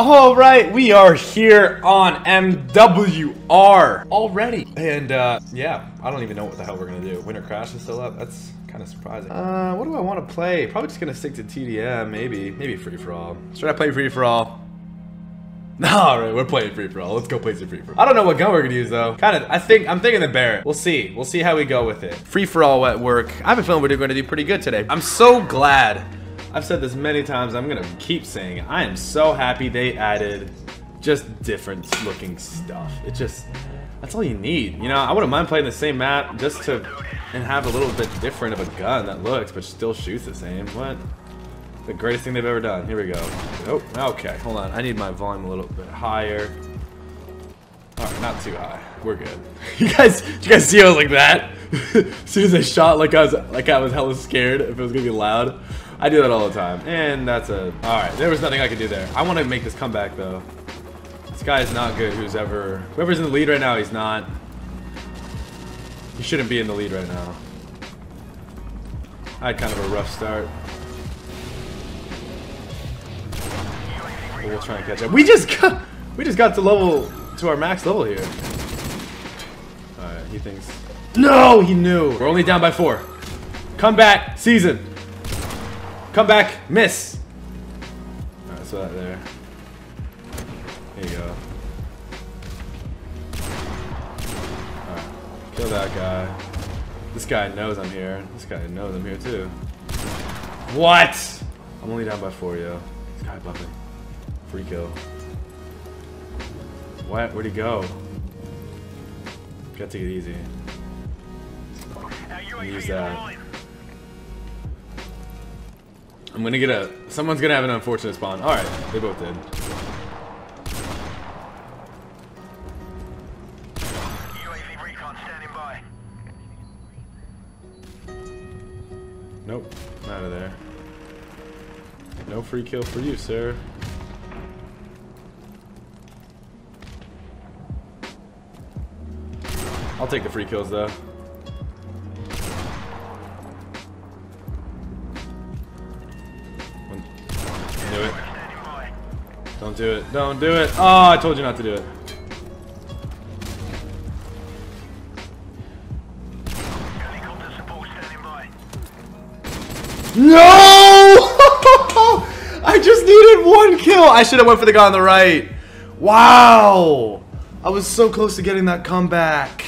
All right, we are here on MWR already. And uh, yeah, I don't even know what the hell we're gonna do. Winter Crash is still up. That's kind of surprising. Uh, what do I want to play? Probably just gonna stick to TDM, maybe. Maybe Free For All. Should I play Free For All? All right, we're playing free for all. Let's go play some free for all. I don't know what gun we're gonna use though. Kind of, I think I'm thinking the Barrett. We'll see. We'll see how we go with it. Free for all at work. I have a feeling we're going to do pretty good today. I'm so glad. I've said this many times. I'm gonna keep saying. It. I am so happy they added just different looking stuff. It just that's all you need. You know, I wouldn't mind playing the same map just to and have a little bit different of a gun that looks but still shoots the same. What? The greatest thing they've ever done. Here we go. Oh, okay. Hold on. I need my volume a little bit higher. Alright, not too high. We're good. You guys, you guys see I was like that? as soon as I shot, like I was, like I was hella scared if it was gonna be loud. I do that all the time. And that's a, alright, there was nothing I could do there. I want to make this comeback though. This guy is not good, who's ever, whoever's in the lead right now, he's not. He shouldn't be in the lead right now. I had kind of a rough start. we'll try and catch up. We just got, we just got to level, to our max level here. Alright, he thinks, no, he knew. We're only down by four. Come back, season. Come back, miss. Alright, so that there. There you go. Alright, kill that guy. This guy knows I'm here. This guy knows I'm here too. What? I'm only down by four, yo. This guy above me. Free kill. What? Where'd he go? Gotta take it easy. Use that. I'm gonna get a... Someone's gonna have an unfortunate spawn. Alright, they both did. Nope, out of there. No free kill for you, sir. I'll take the free kills though. Do it. Don't do it. Don't do it. Oh, I told you not to do it. No! I just needed one kill. I should have went for the guy on the right. Wow. I was so close to getting that comeback.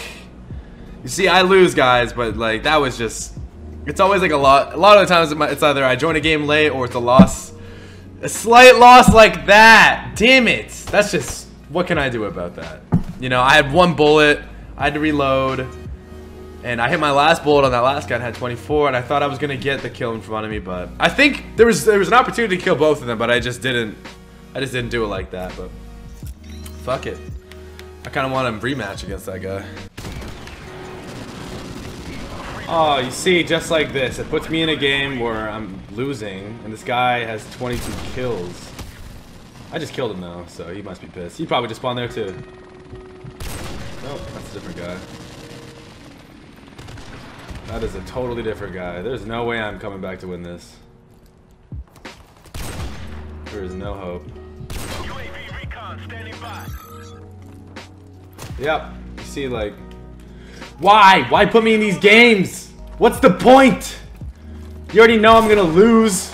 You see, I lose, guys, but like that was just. It's always like a lot. A lot of the times it's either I join a game late or it's a loss. A slight loss like that. Damn it. That's just. What can I do about that? You know, I had one bullet. I had to reload. And I hit my last bullet on that last guy and had 24, and I thought I was gonna get the kill in front of me, but I think there was there was an opportunity to kill both of them, but I just didn't I just didn't do it like that, but fuck it. I kinda want a rematch against that guy. Oh, you see, just like this, it puts me in a game where I'm losing, and this guy has 22 kills. I just killed him though, so he must be pissed. He probably just spawned there too. Nope, that's a different guy. That is a totally different guy. There's no way I'm coming back to win this. There is no hope. Yep. You see, like... Why? Why put me in these games? What's the point? You already know I'm gonna lose.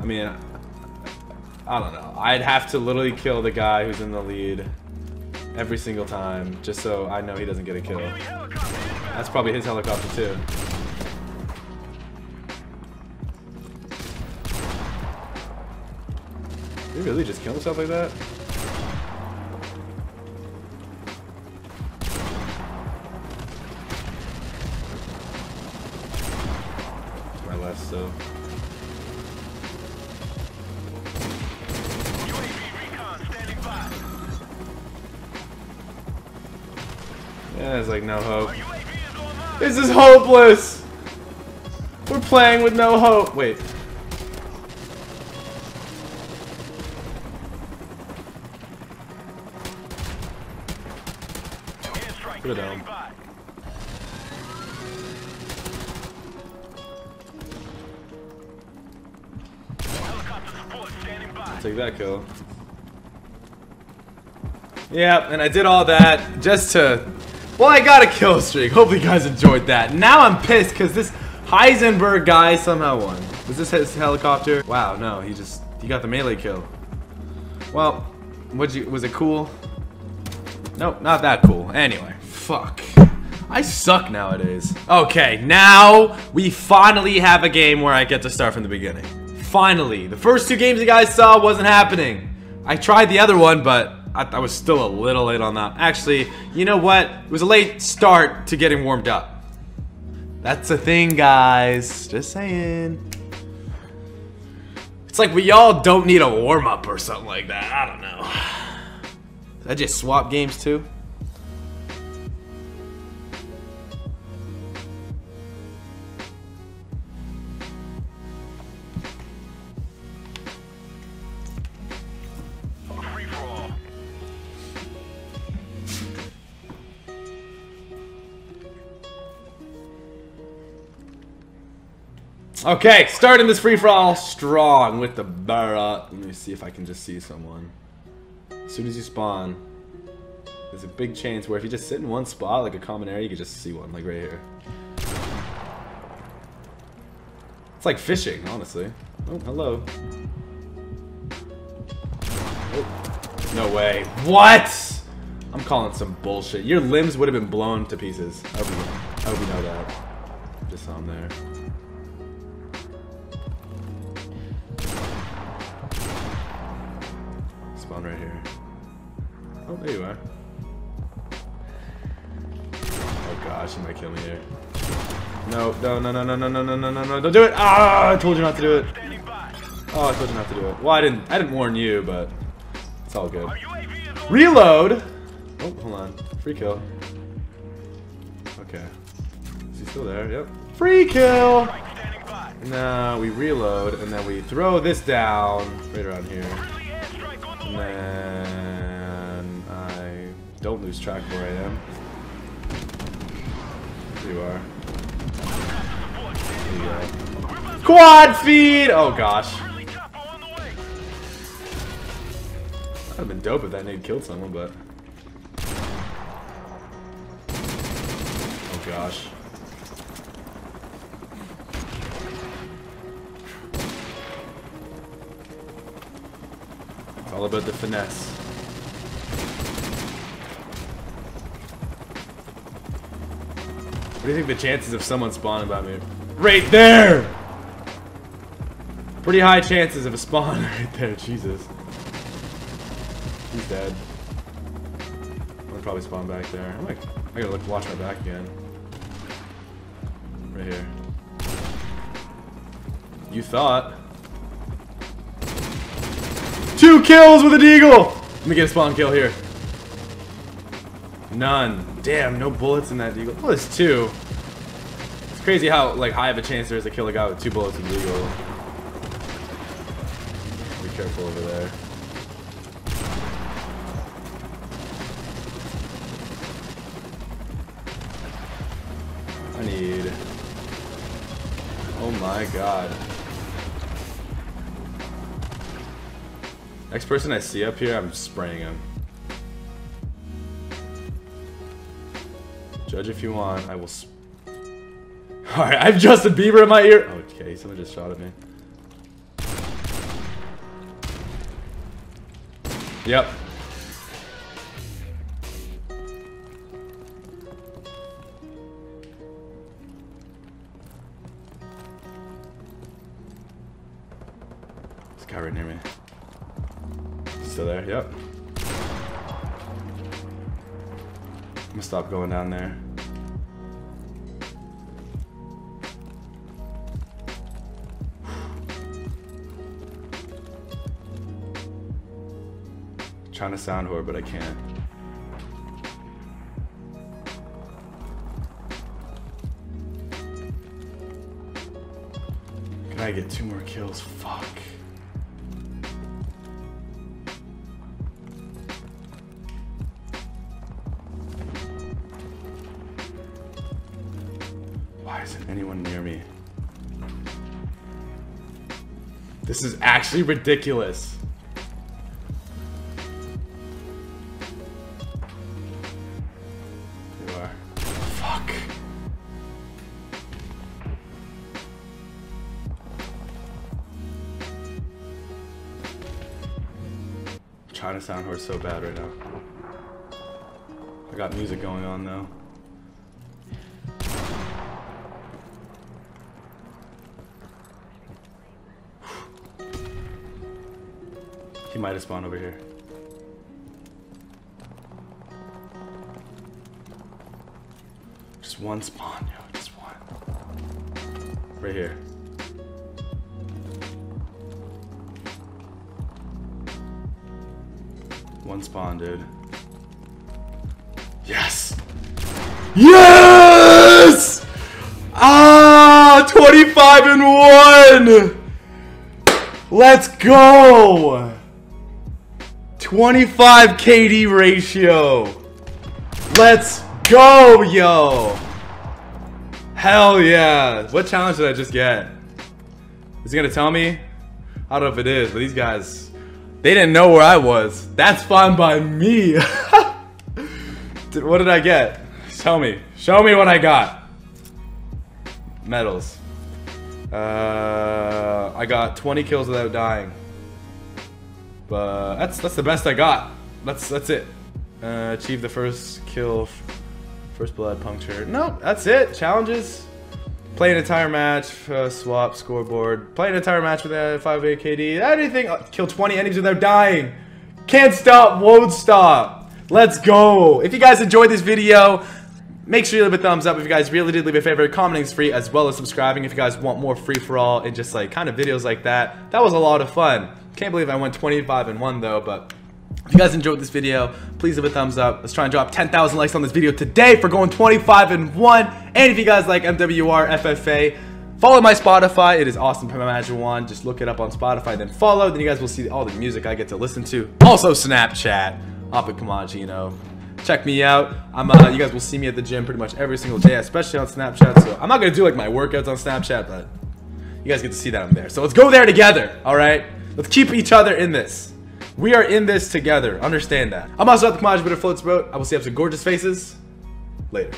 I mean, I don't know. I'd have to literally kill the guy who's in the lead every single time, just so I know he doesn't get a kill. That's probably his helicopter too. Did he really just kill himself like that? So. Yeah, there's like no hope. This is hopeless! We're playing with no hope. Wait. Put it down. Take that kill. Yep, and I did all that just to... Well, I got a kill streak. Hopefully you guys enjoyed that. Now I'm pissed because this Heisenberg guy somehow won. Was this his helicopter? Wow, no, he just... He got the melee kill. Well, what you... Was it cool? Nope, not that cool. Anyway, fuck. I suck nowadays. Okay, now we finally have a game where I get to start from the beginning. Finally. The first two games you guys saw wasn't happening. I tried the other one, but I, I, was still a little late on that. Actually, you know what? It was a late start to getting warmed up. That's the thing, guys. Just saying. It's like we all don't need a warm-up or something like that. I don't know. Did I just swap games too? Okay, starting this free-for-all strong with the Barra. Let me see if I can just see someone. As soon as you spawn, there's a big chance where if you just sit in one spot, like a common area, you can just see one, like right here. It's like fishing, honestly. Oh, hello. Oh, no way. What? I'm calling some bullshit. Your limbs would have been blown to pieces. I hope you, I hope you know that. Just saw him there. Spawn right here. Oh, there you are. Oh gosh, you might kill me here. No, no, no, no, no, no, no, no, no, no, no, don't do it! Ah, I told you not to do it. Oh, I told you not to do it. Well, I didn't, I didn't warn you, but it's all good. Reload! Oh, hold on. Free kill. Okay. Is he still there? Yep. Free kill! Now we reload, and then we throw this down right around here. And then I don't lose track where I am. You are. You. Quad feed! Oh gosh. That'd have been dope if that nade killed someone, but. Oh gosh. All about the finesse. What do you think the chances of someone spawning by me? Right there! Pretty high chances of a spawn right there, Jesus. He's dead. Gonna probably spawn back there. I'm like, I gotta look, watch my back again. Right here. You thought. Two kills with a deagle! Let me get a spawn kill here. None. Damn, no bullets in that deagle. Well, it's two. It's crazy how like high of a chance there is to kill a guy with two bullets in deagle. Be careful over there. I need... Oh my god. Next person I see up here, I'm spraying him. Judge if you want, I will Alright, I have Justin Bieber in my ear! Okay, someone just shot at me. Yep, This guy right near me. Still there? Yep. I'm gonna stop going down there. Trying to sound whore, but I can't. Can I get two more kills? Fuck. This is actually ridiculous. You are. Fuck. I'm trying to sound horse so bad right now. I got music going on though. Might have spawned over here. Just one spawn, yo, just one. Right here. One spawn, dude. Yes! Yes! Ah, 25 and 1! Let's go! 25 KD ratio. Let's go, yo. Hell yeah. What challenge did I just get? Is he gonna tell me? I don't know if it is, but these guys, they didn't know where I was. That's fine by me. what did I get? Tell me. Show me what I got. Medals. Uh, I got 20 kills without dying. But that's that's the best I got. That's that's it. Uh, achieve the first kill, first blood puncture. No, that's it. Challenges. Play an entire match, uh, swap scoreboard. Play an entire match with a 5 8 KD. Anything. Uh, kill 20 enemies without dying. Can't stop, won't stop. Let's go. If you guys enjoyed this video, make sure you leave a thumbs up. If you guys really did leave a favorite, commenting is free as well as subscribing if you guys want more free for all and just like kind of videos like that. That was a lot of fun. Can't believe I went 25 and 1 though, but if you guys enjoyed this video, please leave a thumbs up. Let's try and drop 10,000 likes on this video today for going 25 and 1. And if you guys like MWR FFA, follow my Spotify. It is awesome One. Just look it up on Spotify, then follow. Then you guys will see all the music I get to listen to. Also Snapchat, Opa Kamajino. Check me out. I'm uh, you guys will see me at the gym pretty much every single day, especially on Snapchat. So I'm not gonna do like my workouts on Snapchat, but you guys get to see that I'm there. So let's go there together, all right? Let's keep each other in this. We are in this together. Understand that. I'm also at the Kamaj, but floats boat. I will see have some gorgeous faces. Later.